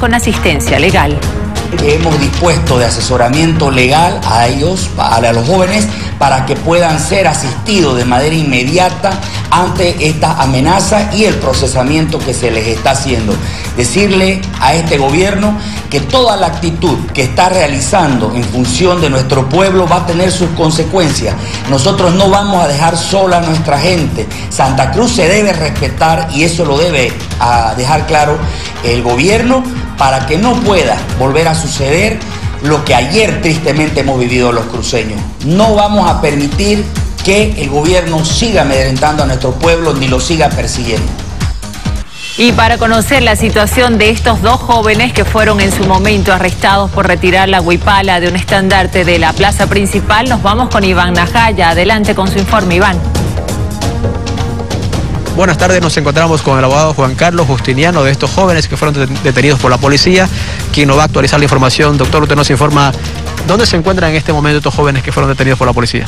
Con asistencia legal. Hemos dispuesto de asesoramiento legal a ellos, a los jóvenes, para que puedan ser asistidos de manera inmediata ante esta amenaza y el procesamiento que se les está haciendo. Decirle a este gobierno que toda la actitud que está realizando en función de nuestro pueblo va a tener sus consecuencias. Nosotros no vamos a dejar sola a nuestra gente. Santa Cruz se debe respetar y eso lo debe dejar claro el gobierno para que no pueda volver a suceder lo que ayer tristemente hemos vivido los cruceños. No vamos a permitir que el gobierno siga amedrentando a nuestro pueblo ni lo siga persiguiendo. Y para conocer la situación de estos dos jóvenes que fueron en su momento arrestados por retirar la huipala de un estandarte de la plaza principal, nos vamos con Iván Najaya. Adelante con su informe, Iván. Buenas tardes, nos encontramos con el abogado Juan Carlos Justiniano de estos jóvenes que fueron detenidos por la policía, quien nos va a actualizar la información. Doctor, usted nos informa dónde se encuentran en este momento estos jóvenes que fueron detenidos por la policía.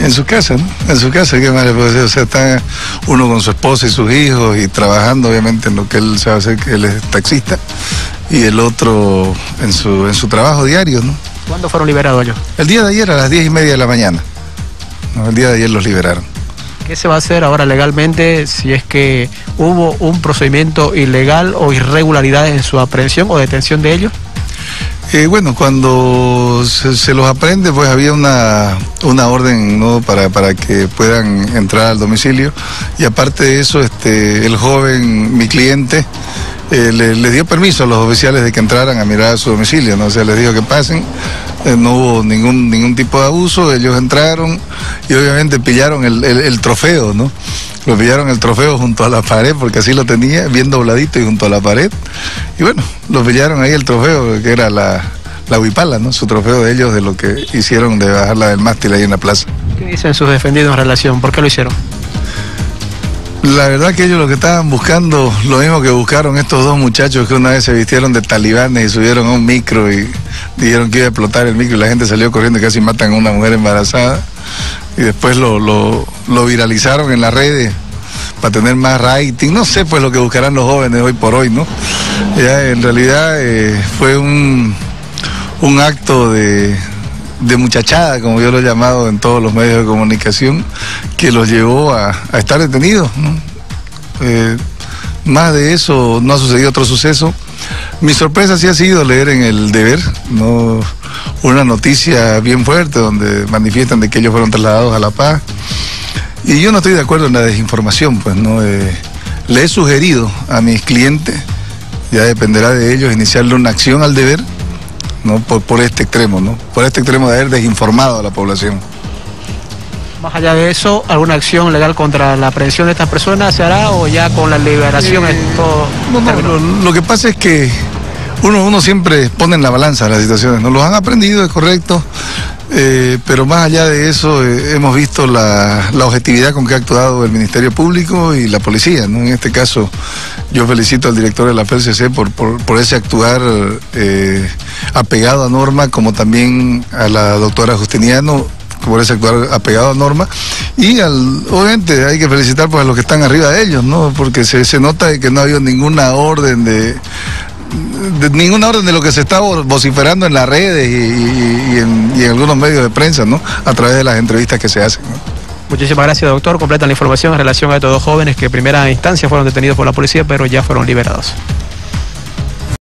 En su casa, ¿no? En su casa, ¿qué más le puedo decir? O sea, está uno con su esposa y sus hijos y trabajando obviamente en lo que él sabe hacer, que él es taxista, y el otro en su, en su trabajo diario, ¿no? ¿Cuándo fueron liberados ellos? El día de ayer a las diez y media de la mañana. el día de ayer los liberaron. ¿Qué se va a hacer ahora legalmente si es que hubo un procedimiento ilegal o irregularidades en su aprehensión o detención de ellos? Eh, bueno, cuando se, los aprende, pues había una, una orden ¿no? para, para que puedan entrar al domicilio. Y aparte de eso, este, el joven, mi cliente, eh, le, dio permiso a los oficiales de que entraran a mirar a su domicilio, ¿no? O sea, les dijo que pasen, eh, no hubo ningún, ningún tipo de abuso, ellos entraron y obviamente pillaron el, trofeo, ¿no? Lo pillaron el trofeo junto a la pared, porque así lo tenía, bien dobladito y junto a la pared. Y bueno, lo pillaron ahí el trofeo, que era la, la huipala, ¿no? Su trofeo de ellos, de lo que hicieron de bajarla del mástil ahí en la plaza. ¿Qué dicen sus defendidos en relación? ¿Por qué lo hicieron? La verdad que ellos lo que estaban buscando, lo mismo que buscaron estos dos muchachos que una vez se vistieron de talibanes y subieron a un micro y dijeron que iba a explotar el micro y la gente salió corriendo y casi matan a una mujer embarazada. Y después lo, lo, viralizaron en las redes para tener más rating. No sé pues lo que buscarán los jóvenes hoy por hoy, ¿no? Ya en realidad eh, fue un, un acto de, muchachada, como yo lo he llamado en todos los medios de comunicación, que los llevó a, estar detenidos. Eh, más de eso no ha sucedido otro suceso. Mi sorpresa sí ha sido leer en el deber ¿no? Una noticia bien fuerte donde manifiestan de que ellos fueron trasladados a La Paz. Y yo no estoy de acuerdo en la desinformación, pues no. Eh, le he sugerido a mis clientes, ya dependerá de ellos, iniciarle una acción al deber ¿no? Por, este extremo, ¿no? Por este extremo de haber desinformado a la población. Más allá de eso, ¿alguna acción legal contra la aprehensión de estas personas se hará o ya con la liberación es todo? lo, que pasa es que uno, uno siempre pone en la balanza las situaciones, ¿no? Los han aprendido, es correcto, eh, pero más allá de eso, eh, hemos visto la, objetividad con que ha actuado el Ministerio Público y la policía. En este caso, yo felicito al director de la FLCC por, por, ese actuar eh, apegado a norma, como también a la doctora Justiniano por ese actuar apegado a norma. Y al, obviamente hay que felicitar pues, a los que están arriba de ellos, ¿no? porque se, se nota que no ha habido ninguna orden de de ninguna orden de lo que se está vociferando en las redes y, en, algunos medios de prensa, ¿no? A través de las entrevistas que se hacen. Muchísimas gracias, doctor. Completa la información en relación a estos dos jóvenes que en primera instancia fueron detenidos por la policía, pero ya fueron liberados.